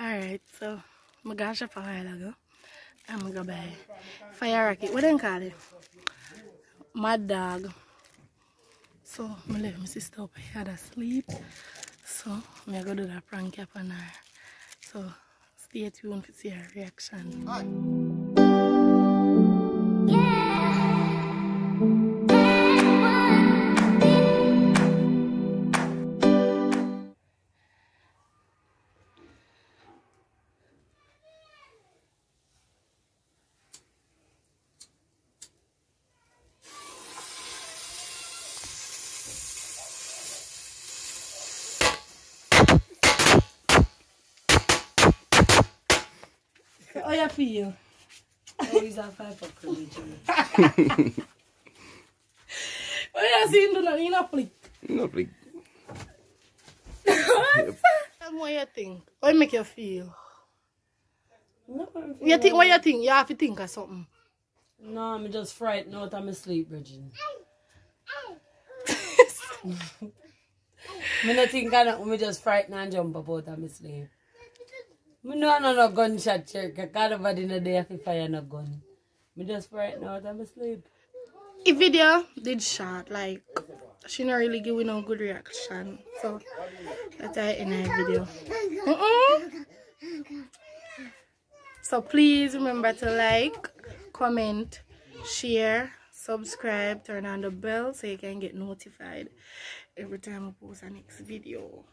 Alright, so my gosh a while ago. I'm gonna go ah, buy fire rocket. What do you call it? Mad dog. So I left my sister up here to sleep. So I'm gonna go do that prank up on her. So stay tuned to see her reaction. Oh, How you feel? Oh, he's a five for religion. Oh, what you seen do nothing, you know, flick. No, like, Tell me what you think. What make you feel? No, I'm You think what you think? You have to think of something. No, I'm just frightened out of my sleep, Bridget. Me not think I know, me just frightened and jump up out of my sleep. Me I know no gunshot check, cause nobody in the day if fire no gun. Me just frightened out of my sleep. The video did short, like she not really giving no good reaction. So that's why I end video. Mm-mm. So please remember to like, comment, share, subscribe, turn on the bell so you can get notified every time I post a next video.